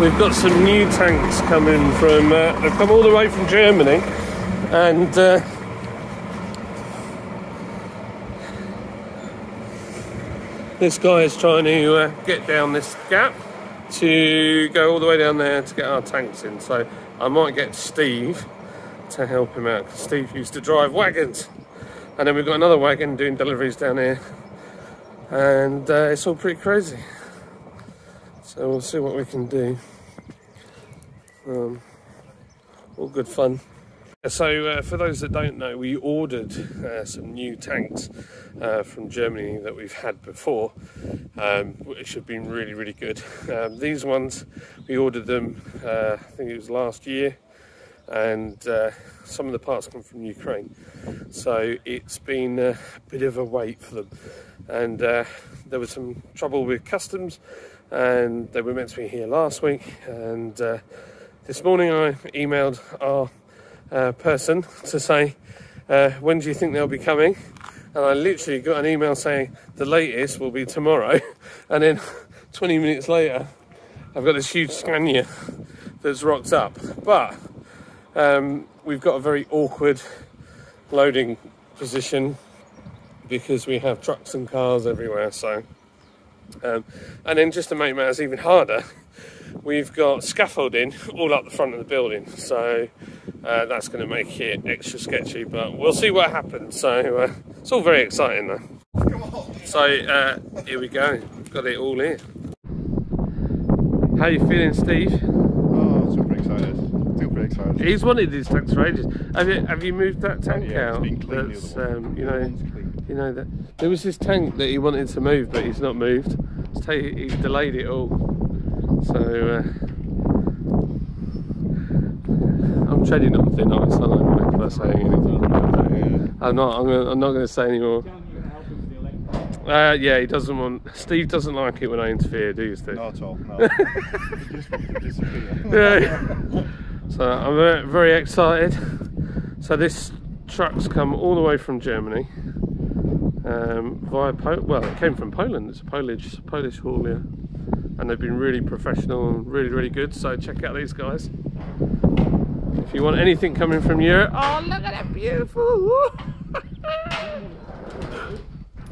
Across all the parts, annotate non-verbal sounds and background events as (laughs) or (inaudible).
We've got some new tanks coming from. Uh, they've come all the way from Germany, and. Uh, this guy is trying to uh, get down this gap to go all the way down there to get our tanks in. So I might get Steve to help him out because Steve used to drive wagons. And then we've got another wagon doing deliveries down here. And uh, it's all pretty crazy. So we'll see what we can do. Um, all good fun. So, uh, for those that don't know, we ordered uh, some new tanks uh, from Germany that we've had before, um, which have been really, really good. Um, these ones, we ordered them, uh, I think it was last year, and uh, some of the parts come from Ukraine. So, it's been a bit of a wait for them. And uh, there was some trouble with customs, and they were meant to be here last week. And this morning, I emailed our uh, person to say, uh, when do you think they'll be coming? And I literally got an email saying the latest will be tomorrow. (laughs) And then (laughs) 20 minutes later, I've got this huge Scania that's rocked up. But um, we've got a very awkward loading position because we have trucks and cars everywhere. So, um, and then just to make matters even harder, we've got scaffolding all up the front of the building. So uh, that's going to make it extra sketchy, but we'll see what happens. So uh, it's all very exciting though. So uh, here we go, got it all here. How you feeling, Steve? Oh, super excited. Still pretty excited. He's wanted his tanks for ages. Have you have you moved that tank yeah, out? it's been clean, the That's um, you know, you know that there was this tank that he wanted to move, but he's not moved. He's delayed it all. So uh, I'm treading on thin ice, I? By saying anything. I'm not. I'm, gonna, I'm not going to say anymore. Uh, yeah, he doesn't want. Steve doesn't like it when I interfere, do you, Steve? Not at all, no. (laughs) Just wants to disappear. Yeah. so I'm very, very excited. So this truck's come all the way from Germany um, via po- well, it came from Poland. It's a Polish Polish haulier, and they've been really professional and really really good. So check out these guys. If you want anything coming from Europe, oh look at that beautiful!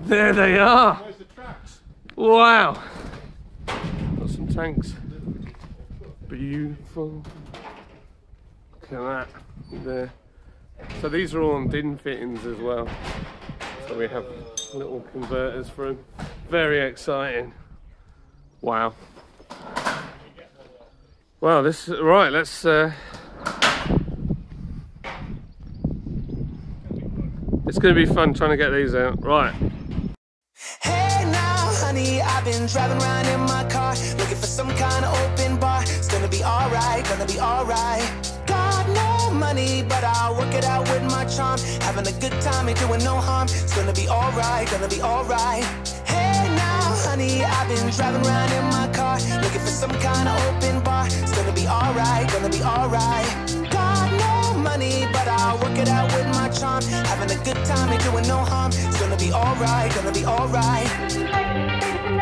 (laughs) there they are. Wow. Got some tanks. Beautiful. Look at that. There. So these are all on DIN fittings as well. So we have little converters for them. Very exciting. Wow. Wow, this right, let's uh It's gonna be fun trying to get these out. Right. Hey now, honey, I've been driving around in my car looking for some kind of open bar. It's gonna be alright, gonna be alright. Got no money, but I'll work it out with my charm. Having a good time, ain't doing no harm. It's gonna be alright, gonna be alright. Honey, I've been driving around in my car looking for some kind of open bar. It's gonna be alright, gonna be alright. Got no money, but I'll work it out with my charm. Having a good time, ain't doing no harm. It's gonna be alright, gonna be alright.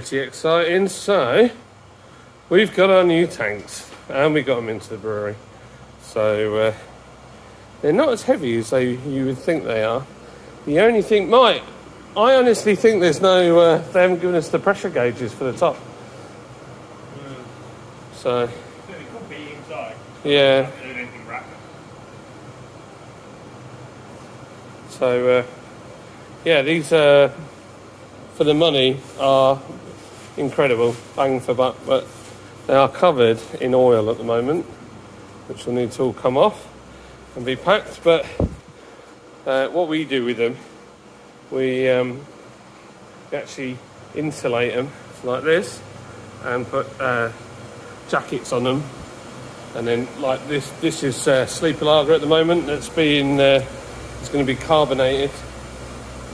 Pretty exciting. So, we've got our new tanks and we got them into the brewery. So, uh, they're not as heavy as they, you would think they are. The only thing, might, I honestly think there's no, uh, they haven't given us the pressure gauges for the top. So, be inside. yeah. Not doing anything wrapped. So, uh, yeah, these uh, for the money are incredible, bang for buck, but they are covered in oil at the moment, which will need to all come off and be packed. But uh, what we do with them, we, um, we actually insulate them like this and put uh, jackets on them. And then, like this, this is uh, sleeper lager at the moment. That's being uh, it's going to be carbonated.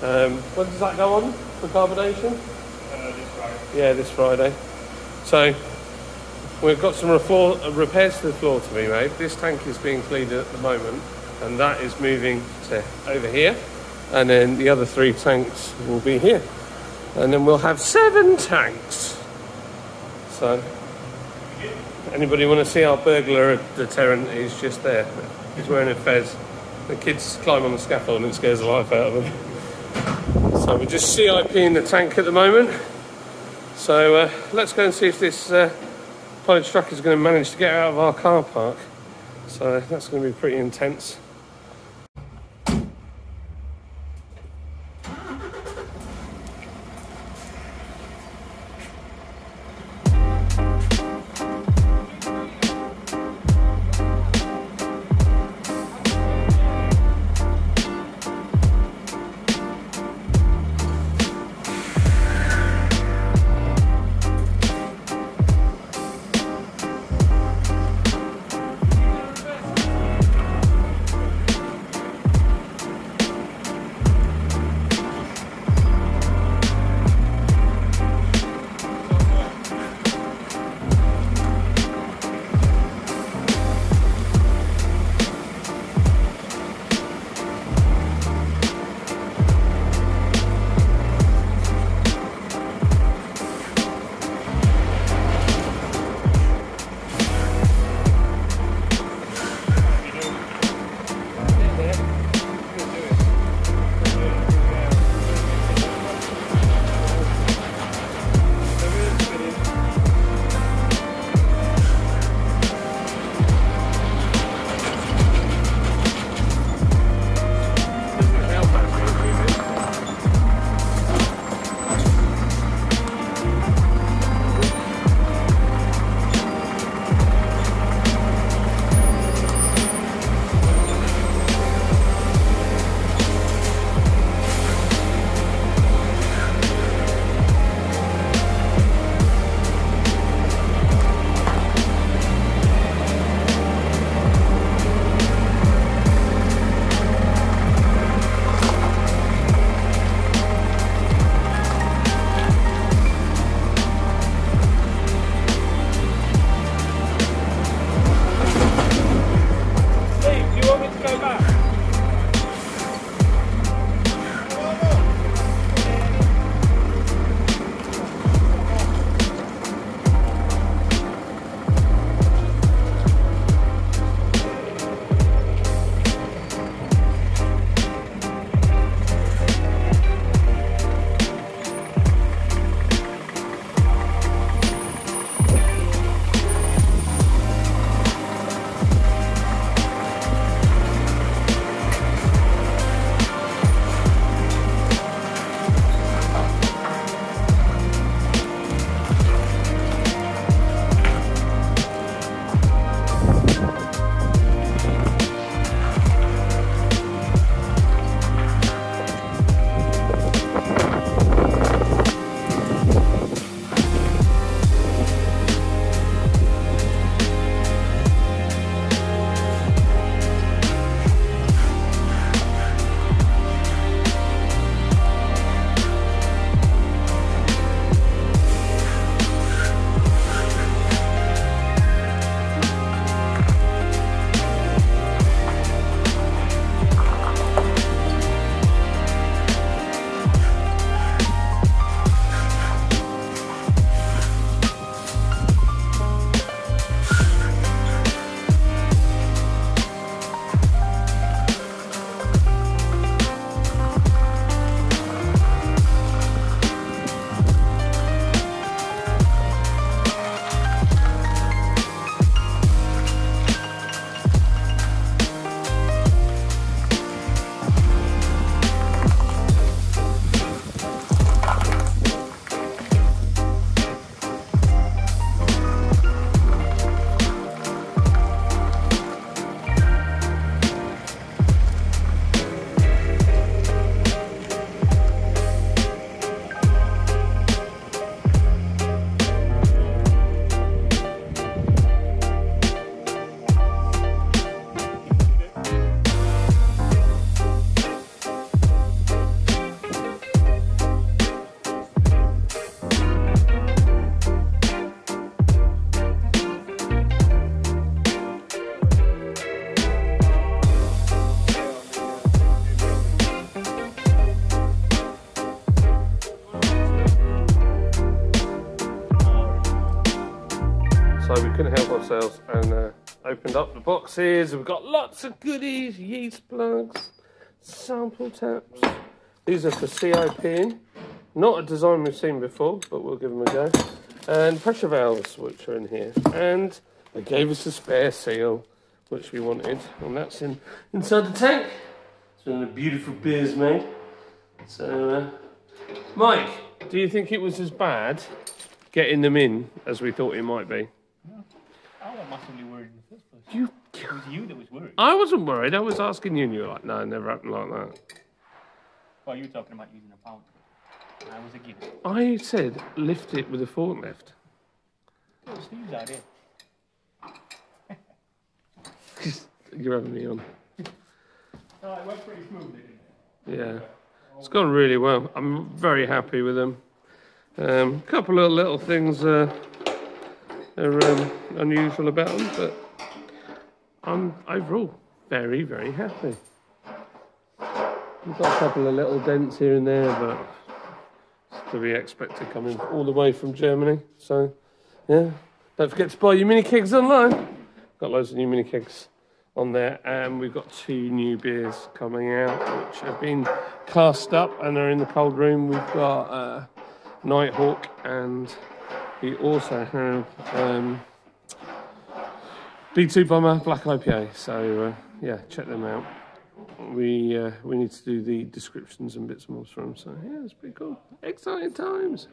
Um, when does that go on for carbonation? Yeah, this Friday. So we've got some uh, repairs to the floor to be made. This tank is being cleaned at the moment, and that is moving to over here. And then the other three tanks will be here, and then we'll have seven tanks. So, anybody want to see our burglar deterrent? He's just there. He's wearing a fez. The kids climb on the scaffold and it scares the life out of them. So we're just CIP in the tank at the moment. So uh, let's go and see if this uh, college truck is going to manage to get out of our car park. So that's going to be pretty intense. Opened up the boxes. We've got lots of goodies, yeast plugs, sample taps. These are for CIP. Not a design we've seen before, but we'll give them a go. And pressure valves, which are in here. And they gave us a spare seal, which we wanted. And that's in inside the tank. It's of the beautiful beers made. So, uh, Mike, do you think it was as bad getting them in as we thought it might be? I wasn't massively worried in the first place. You, It was you that was worried. I wasn't worried. I was asking you, and you were like, "No, it never happened like that." Well, you were talking about using a pound. I was against it. I said lift it with a forklift. It was Steve's idea. (laughs) You're having me on. Oh, it went pretty smoothly, didn't it? Yeah, it's gone really well. I'm very happy with them. A um, couple of little things uh, are um, unusual about them, but I'm overall very, very happy. We've got a couple of little dents here and there, but to be expected coming all the way from Germany. So, yeah, don't forget to buy your mini kegs online. Got loads of new mini kegs on there, and we've got two new beers coming out, which have been cast up and are in the cold room. We've got uh, Nighthawk, and we also have um, B2 Bomber Black IPA. So uh, yeah, check them out. We uh, we need to do the descriptions and bits and bobs for them. So yeah, it's pretty cool. Exciting times.